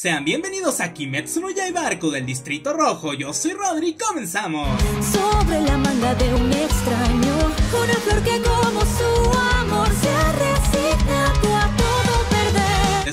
Sean bienvenidos a Kimetsu no Yaiba Arco del Distrito Rojo, yo soy Rodri, comenzamos. Sobre la manga de un extraño, una flor que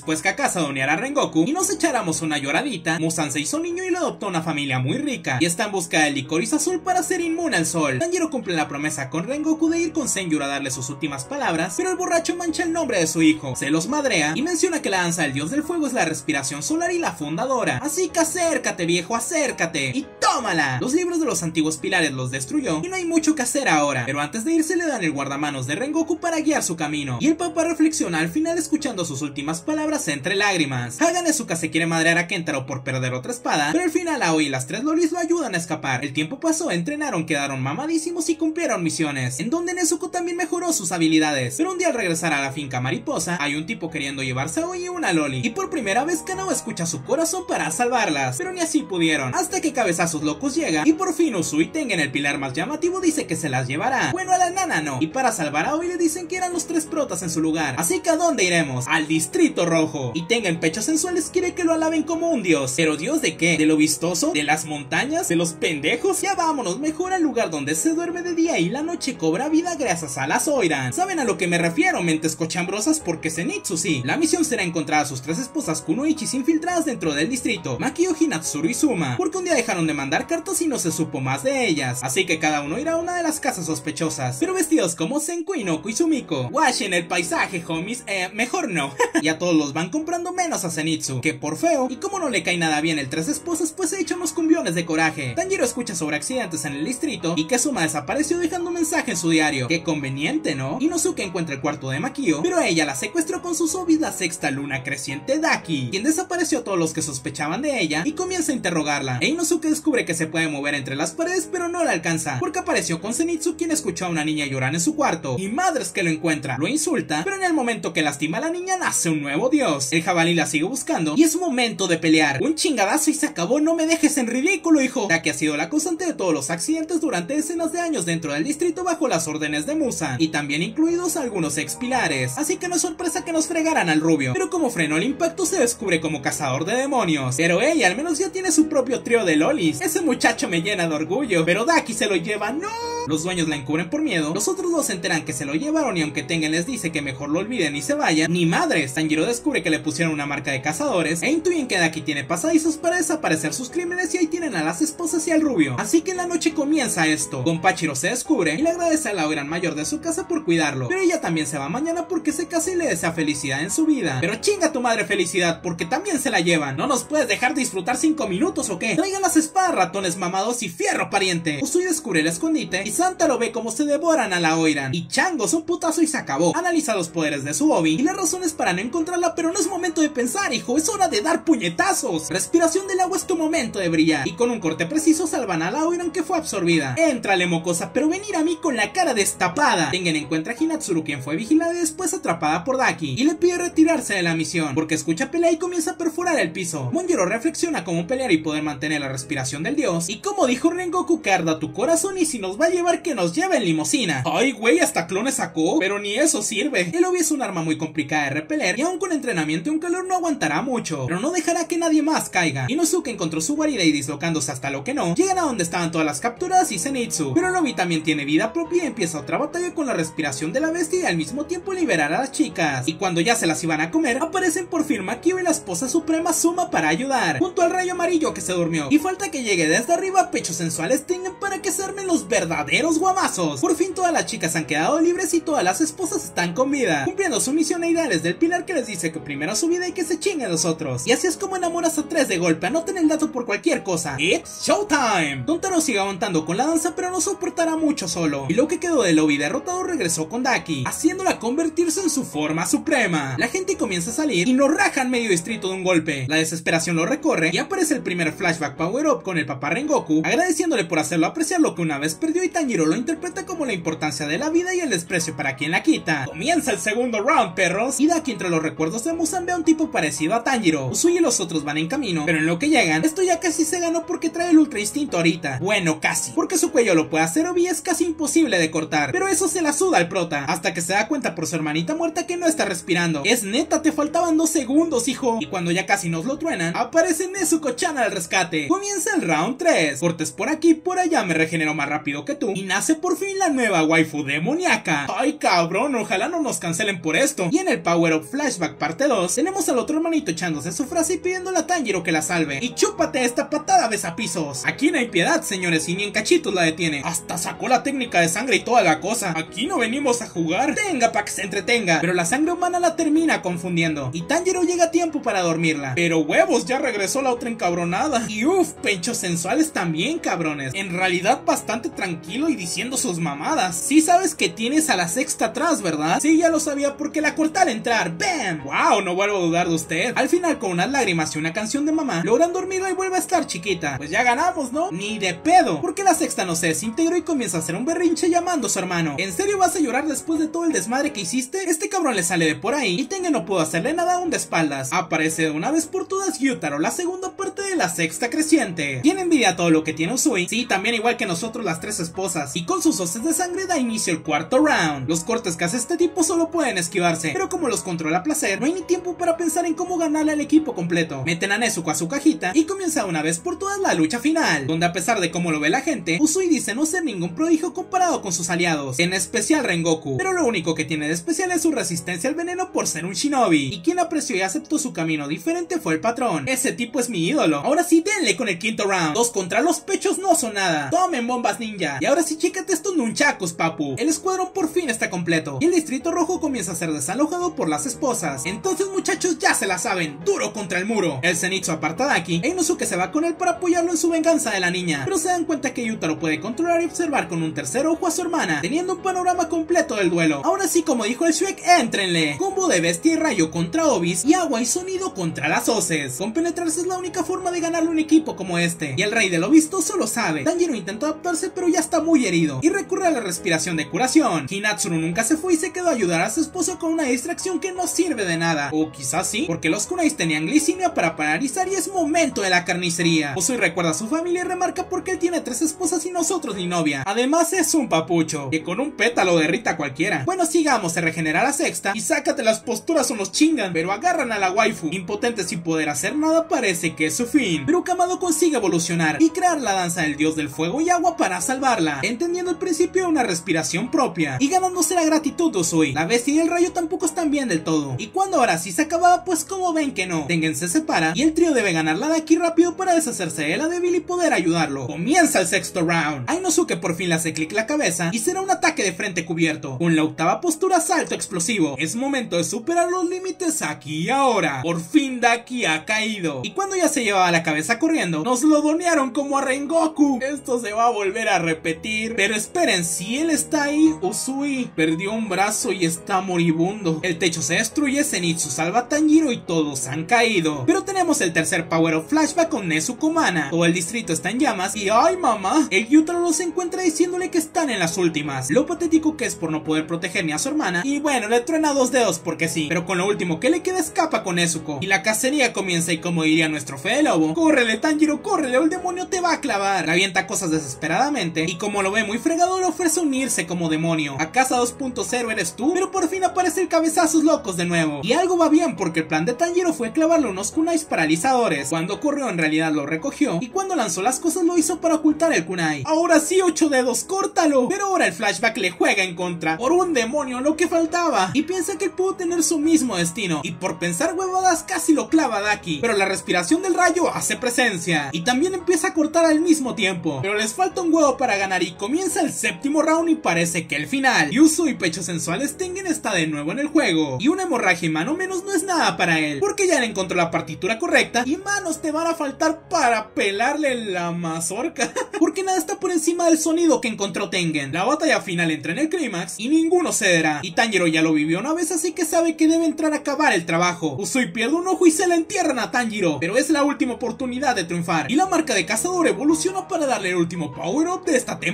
Después que Akasa doneara a Rengoku y nos echáramos una lloradita, Musan se hizo niño y lo adoptó una familia muy rica y está en busca del licorice azul para ser inmune al sol. Tanjiro cumple la promesa con Rengoku de ir con Senjuro a darle sus últimas palabras, pero el borracho mancha el nombre de su hijo, se los madrea y menciona que la danza del dios del fuego es la respiración solar y la fundadora. Así que acércate viejo, acércate y tómala. Los libros de los antiguos pilares los destruyó y no hay mucho que hacer ahora, pero antes de irse le dan el guardamanos de Rengoku para guiar su camino. Y el papá reflexiona al final escuchando sus últimas palabras entre lágrimas. Hagan Nezuka se quiere madrear a Kentaro por perder otra espada, pero al final Aoi y las tres lolis lo ayudan a escapar. El tiempo pasó, entrenaron, quedaron mamadísimos y cumplieron misiones, en donde Nezuko también mejoró sus habilidades. Pero un día al regresar a la finca mariposa, hay un tipo queriendo llevarse a Aoi y una loli, y por primera vez Kanao escucha su corazón para salvarlas, pero ni así pudieron, hasta que Cabezazos Locos llega, y por fin Usui Tengen, el pilar más llamativo, dice que se las llevará. Bueno, a la nana no, y para salvar a Aoi le dicen que eran los tres protas en su lugar, así que ¿a dónde iremos? Al distrito rojo. Y tengan pechos sensuales quiere que lo alaben como un dios. ¿Pero dios de qué? ¿De lo vistoso? ¿De las montañas? ¿De los pendejos? Ya vámonos mejor al lugar donde se duerme de día y la noche cobra vida gracias a las Oiran. ¿Saben a lo que me refiero, mentes cochambrosas? Porque Zenitsu sí. La misión será encontrar a sus tres esposas Kunoichis infiltradas dentro del distrito, Makio, Hinatsuru y Suma, porque un día dejaron de mandar cartas y no se supo más de ellas. Así que cada uno irá a una de las casas sospechosas, pero vestidos como Senku, Inoku y Sumiko. Wash en el paisaje, homies. Eh, mejor no. y a todos los van comprando menos a Zenitsu, que por feo, y como no le cae nada bien el tres esposas, pues se echa unos cumbiones de coraje. Tanjiro escucha sobre accidentes en el distrito y que Suma desapareció dejando un mensaje en su diario. Qué conveniente, ¿no? Inosuke encuentra el cuarto de Makio, pero ella la secuestró con su sóbida sexta luna creciente Daki, quien desapareció a todos los que sospechaban de ella y comienza a interrogarla. E Inosuke descubre que se puede mover entre las paredes, pero no la alcanza, porque apareció con Zenitsu quien escuchó a una niña llorar en su cuarto, y madres que lo encuentra, lo insulta, pero en el momento que lastima a la niña nace un nuevo dios. El jabalí la sigue buscando y es momento de pelear. Un chingadazo y se acabó, no me dejes en ridículo, hijo. Ya que ha sido la causante de todos los accidentes durante decenas de años dentro del distrito bajo las órdenes de Musan, y también incluidos algunos ex pilares. Así que no es sorpresa que nos fregaran al rubio. Pero como frenó el impacto, se descubre como cazador de demonios. Pero ella al menos ya tiene su propio trío de lolis. Ese muchacho me llena de orgullo. Pero Daki se lo lleva, ¡no! Los dueños la encubren por miedo. Los otros dos se enteran que se lo llevaron y aunque Tengen les dice que mejor lo olviden y se vayan, ni madres. Tanjiro descubre que le pusieron una marca de cazadores e intuyen que Daki tiene pasadizos para desaparecer sus crímenes y ahí tienen a las esposas y al rubio. Así que en la noche comienza esto. Gonpachiro se descubre y le agradece a la gran mayor de su casa por cuidarlo. Pero ella también se va mañana porque se casa y le desea felicidad en su vida. Pero chinga tu madre felicidad porque también se la llevan. ¿No nos puedes dejar disfrutar 5 minutos o qué? Traigan las espadas, ratones mamados y fierro pariente. Usui descubre el escondite y Santa lo ve como se devoran a la Oiran. Y Changos un putazo y se acabó. Analiza los poderes de su Obi y las razones para no encontrarla, pero no es momento de pensar, hijo. Es hora de dar puñetazos. Respiración del agua es tu momento de brillar. Y con un corte preciso salvan a la Oiran que fue absorbida. Éntrale, mocosa, pero venir a mí con la cara destapada. Tengen encuentra a Hinatsuru, quien fue vigilada y después atrapada por Daki. Y le pide retirarse de la misión, porque escucha pelea y comienza a perforar el piso. Monjiro reflexiona cómo pelear y poder mantener la respiración del dios. Y como dijo Rengoku, que arda tu corazón y si nos va llevar que nos lleve en limosina. Ay, güey, hasta clones sacó. Pero ni eso sirve. El Obi es un arma muy complicada de repeler y aun con entrenamiento y un calor no aguantará mucho. Pero no dejará que nadie más caiga. Inosuke encontró su guarida y dislocándose hasta lo que no, llegan a donde estaban todas las capturas y Zenitsu. Pero el Obi también tiene vida propia y empieza otra batalla con la respiración de la bestia y al mismo tiempo liberar a las chicas. Y cuando ya se las iban a comer, aparecen por fin Makio y la esposa suprema Suma para ayudar, junto al rayo amarillo que se durmió. Y falta que llegue desde arriba pechos sensuales tengan para que se armen los verdaderos guamazos. Por fin todas las chicas han quedado libres y todas las esposas están con vida, cumpliendo su misión e ideales del pilar que les dice que primero su vida y que se chinguen los otros. Y así es como enamoras a tres de golpe, anoten el dato por cualquier cosa. It's showtime. Tontaro sigue aguantando con la danza, pero no soportará mucho solo. Y lo que quedó del lobby derrotado regresó con Daki, haciéndola convertirse en su forma suprema. La gente comienza a salir y nos rajan medio distrito de un golpe. La desesperación lo recorre y aparece el primer flashback power up con el papá Rengoku, agradeciéndole por hacerlo apreciar lo que una vez perdió y Tanjiro lo interpreta como la importancia de la vida y el desprecio para quien la quita. Comienza el segundo round, perros. Y Daki entre los recuerdos de Musan ve a un tipo parecido a Tanjiro. Usui y los otros van en camino, pero en lo que llegan, esto ya casi se ganó porque trae el ultra instinto ahorita. Bueno, casi, porque su cuello lo puede hacer y es casi imposible de cortar, pero eso se la suda al prota, hasta que se da cuenta por su hermanita muerta que no está respirando. Es neta, te faltaban dos segundos, hijo. Y cuando ya casi nos lo truenan, aparece Nezuko-chan al rescate. Comienza el round 3. Cortes por aquí, por allá me regenero más rápido que tú. Y nace por fin la nueva waifu demoníaca. Ay, cabrón, ojalá no nos cancelen por esto. Y en el Power Up Flashback parte 2, tenemos al otro hermanito echándose su frase y pidiéndole a Tanjiro que la salve. Y chúpate esta patada besapisos. Aquí no hay piedad, señores, y ni en cachitos la detiene. Hasta sacó la técnica de sangre y toda la cosa. Aquí no venimos a jugar. Tenga para que se entretenga. Pero la sangre humana la termina confundiendo. Y Tanjiro llega a tiempo para dormirla. Pero huevos, ya regresó la otra encabronada. Y uff, pechos sensuales también, cabrones. En realidad bastante tranquilo y diciendo sus mamadas. Sí sabes que tienes a la sexta atrás, ¿verdad? Sí, ya lo sabía porque la corté al entrar. ¡Bam! ¡Wow! No vuelvo a dudar de usted. Al final, con unas lágrimas y una canción de mamá, logran dormirla y vuelve a estar chiquita. Pues ya ganamos, ¿no? Ni de pedo. Porque la sexta no se desintegró y comienza a hacer un berrinche llamando a su hermano. ¿En serio vas a llorar después de todo el desmadre que hiciste? Este cabrón le sale de por ahí y Tengen no pudo hacerle nada aún de espaldas. Aparece de una vez por todas Yutaro, la segunda parte de la sexta creciente. Tiene envidia todo lo que tiene Usui. Sí, también igual que nosotros las tres esposas. Y con sus hoces de sangre da inicio el cuarto round. Los cortes que hace este tipo solo pueden esquivarse. Pero como los controla placer, no hay ni tiempo para pensar en cómo ganarle al equipo completo. Meten a Nezuko a su cajita y comienza una vez por todas la lucha final. Donde a pesar de cómo lo ve la gente, Usui dice no ser ningún prodigio comparado con sus aliados. En especial Rengoku. Pero lo único que tiene de especial es su resistencia al veneno por ser un shinobi. Y quien apreció y aceptó su camino diferente fue el patrón. Ese tipo es mi ídolo. Ahora sí denle con el quinto round. Dos contra los pechos no son nada. Tomen bombas ninja. Y ahora sí chécate estos nunchakus, papu. El escuadrón por fin está completo. Y el distrito rojo comienza a ser desalojado por las esposas. Entonces muchachos ya se la saben. Duro contra el muro. El Zenitsu aparta de aquí. E Inosuke se va con él para apoyarlo en su venganza de la niña. Pero se dan cuenta que Yutaro puede controlar y observar con un tercer ojo a su hermana. Teniendo un panorama completo del duelo. Ahora sí como dijo el Shrek, éntrenle. Combo de bestia y rayo contra Obis. Y agua y sonido contra las hoces. Compenetrarse es la única forma de ganarle un equipo como este. Y el rey de lo visto solo sabe. Tanjiro intenta adaptarse pero ya está herido. Y recurre a la respiración de curación. Hinatsuru nunca se fue y se quedó a ayudar a su esposo con una distracción que no sirve de nada. O quizás sí, porque los kunais tenían glicina para paralizar y es momento de la carnicería. Usui recuerda a su familia y remarca porque él tiene tres esposas y nosotros ni novia. Además es un papucho, que con un pétalo derrita a cualquiera. Bueno, sigamos, se regenera la sexta y sácate las posturas o nos chingan, pero agarran a la waifu. Impotente sin poder hacer nada parece que es su fin. Pero Kamado consigue evolucionar y crear la danza del dios del fuego y agua para salvarla, entendiendo el principio de una respiración propia y ganándose la gratitud de Usui. La bestia y el rayo tampoco están bien del todo. Y cuando ahora sí se acaba, pues como ven que no. Tengen se separa y el trío debe ganarla de aquí rápido para deshacerse de la débil y poder ayudarlo. Comienza el sexto round. Ainosuke por fin le hace clic la cabeza y será un ataque de frente cubierto. Con la octava postura salto explosivo. Es momento de superar los límites aquí y ahora. Por fin Daki ha caído. Y cuando ya se llevaba la cabeza corriendo, nos lo donearon como a Rengoku. Esto se va a volver a repetir. Pero esperen, si él está ahí, Usui perdió un brazo y está moribundo. El techo se destruye, Zenitsu salva a Tanjiro y todos han caído. Pero tenemos el tercer Power of Flashback con Nezuko Mana. Todo el distrito está en llamas y ¡ay mamá! El Yutaro los encuentra diciéndole que están en las últimas. Lo patético que es por no poder proteger ni a su hermana. Y bueno, le truena dos dedos porque sí. Pero con lo último que le queda escapa con Nezuko. Y la cacería comienza y como diría nuestro Fede Lobo, córrele Tanjiro, córrele el demonio te va a clavar. Le avienta cosas desesperadamente y como lo ve muy fregado le ofrece unirse como demonio. A casa 2.0 eres tú, pero por fin aparece el cabezazos locos de nuevo. Y algo va bien porque el plan de Tanjiro fue clavarle unos kunais paralizadores. Cuando ocurrió en realidad lo recogió y cuando lanzó las cosas lo hizo para ocultar el kunai. Ahora sí, ocho dedos, córtalo. Pero ahora el flashback le juega en contra. Por un demonio, lo que faltaba. Y piensa que pudo tener su mismo destino. Y por pensar huevadas casi lo clava Daki. Pero la respiración del rayo hace presencia. Y también empieza a cortar al mismo tiempo. Pero les falta un huevo para ganar y comienza el séptimo round y parece que el final. Yusu y pechos sensuales Tengen está de nuevo en el juego. Y una hemorragia y mano menos no es nada para él. Porque ya le encontró la partitura correcta y manos te van a faltar para pelarle la mazorca. porque nada está por encima del sonido que encontró Tengen. La batalla final entra en el clímax y ninguno cederá. Y Tanjiro ya lo vivió una vez así que sabe que debe entrar a acabar el trabajo. Usui pierde un ojo y se la entierran a Tanjiro. Pero es la última oportunidad de triunfar y la marca de cazador evoluciona para darle el último power up de esta temporada.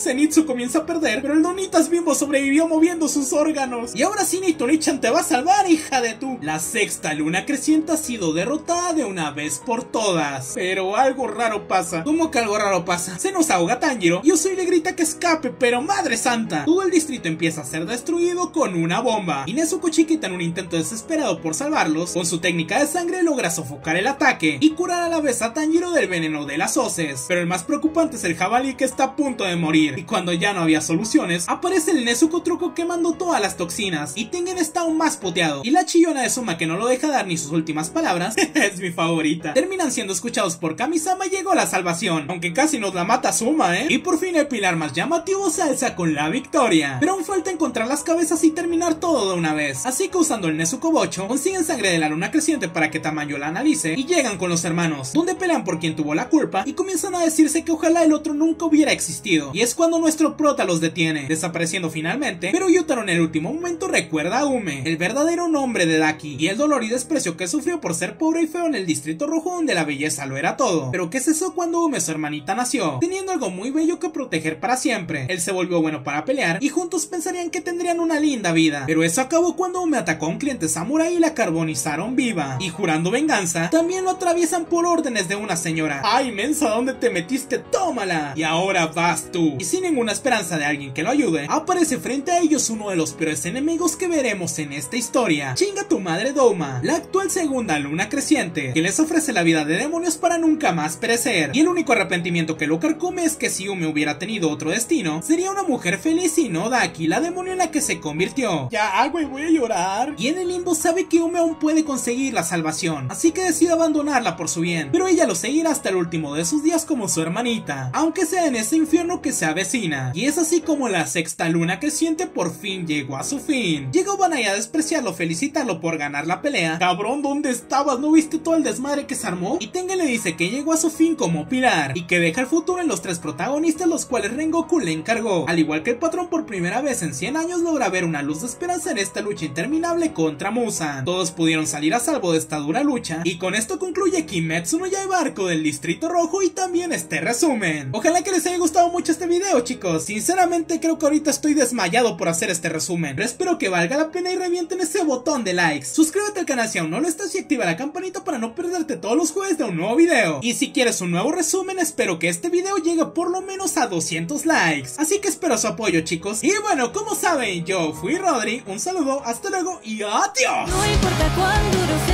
Zenitsu comienza a perder, pero el Donitas Bimbo sobrevivió moviendo sus órganos. Y ahora sí Nitorichan te va a salvar, hija de tú. La sexta luna creciente ha sido derrotada de una vez por todas. Pero algo raro pasa. ¿Cómo que algo raro pasa? Se nos ahoga Tanjiro y Usui le grita que escape, pero madre santa. Todo el distrito empieza a ser destruido con una bomba. Y Nezuko Chiquita en un intento desesperado por salvarlos, con su técnica de sangre logra sofocar el ataque y curar a la vez a Tanjiro del veneno de las hoces. Pero el más preocupante es el jabalí que está a de morir. Y cuando ya no había soluciones, aparece el Nezuko truco quemando todas las toxinas. Y Tengen está aún más puteado. Y la chillona de Suma que no lo deja dar ni sus últimas palabras, es mi favorita. Terminan siendo escuchados por Kamisama y llegó la salvación. Aunque casi nos la mata Suma, ¿eh? Y por fin el pilar más llamativo se alza con la victoria. Pero aún falta encontrar las cabezas y terminar todo de una vez. Así que usando el Nezuko Bocho, consiguen sangre de la luna creciente para que Tamayo la analice y llegan con los hermanos, donde pelean por quien tuvo la culpa y comienzan a decirse que ojalá el otro nunca hubiera existido. Y es cuando nuestro prota los detiene, desapareciendo finalmente, pero Yutaro en el último momento recuerda a Ume, el verdadero nombre de Daki, y el dolor y desprecio que sufrió por ser pobre y feo en el distrito rojo donde la belleza lo era todo. Pero ¿qué cesó cuando Ume, su hermanita, nació? Teniendo algo muy bello que proteger para siempre. Él se volvió bueno para pelear y juntos pensarían que tendrían una linda vida. Pero eso acabó cuando Ume atacó a un cliente samurai y la carbonizaron viva. Y jurando venganza, también lo atraviesan por órdenes de una señora. ¡Ay, mensa, ¿dónde te metiste? ¡Tómala! Y ahora vas tú. Y sin ninguna esperanza de alguien que lo ayude, aparece frente a ellos uno de los peores enemigos que veremos en esta historia. Chinga tu madre Doma, la actual segunda luna creciente, que les ofrece la vida de demonios para nunca más perecer. Y el único arrepentimiento que lo carcome es que si Ume hubiera tenido otro destino, sería una mujer feliz y no Daki, la demonio en la que se convirtió. Ya, güey, voy a llorar. Y en el limbo sabe que Ume aún puede conseguir la salvación, así que decide abandonarla por su bien. Pero ella lo seguirá hasta el último de sus días como su hermanita, aunque sea en ese infierno que se avecina. Y es así como la sexta luna creciente por fin llegó a su fin. Llegó Banai a despreciarlo, felicitarlo por ganar la pelea. Cabrón, ¿dónde estabas? ¿No viste todo el desmadre que se armó? Y Tengen le dice que llegó a su fin como pilar y que deja el futuro en los tres protagonistas los cuales Rengoku le encargó. Al igual que el patrón por primera vez en 100 años logra ver una luz de esperanza en esta lucha interminable contra Musan. Todos pudieron salir a salvo de esta dura lucha y con esto concluye Kimetsu no Yaiba Arco del Distrito Rojo y también este resumen. Ojalá que les haya gustado mucho este video chicos, sinceramente creo que ahorita estoy desmayado por hacer este resumen, pero espero que valga la pena y revienten ese botón de likes. Suscríbete al canal si aún no lo estás y activa la campanita para no perderte todos los jueves de un nuevo video. Y si quieres un nuevo resumen, espero que este video llegue por lo menos a 200 likes. Así que espero su apoyo chicos. Y bueno, como saben, yo fui Rodri, un saludo, hasta luego y adiós. No importa cuán duro.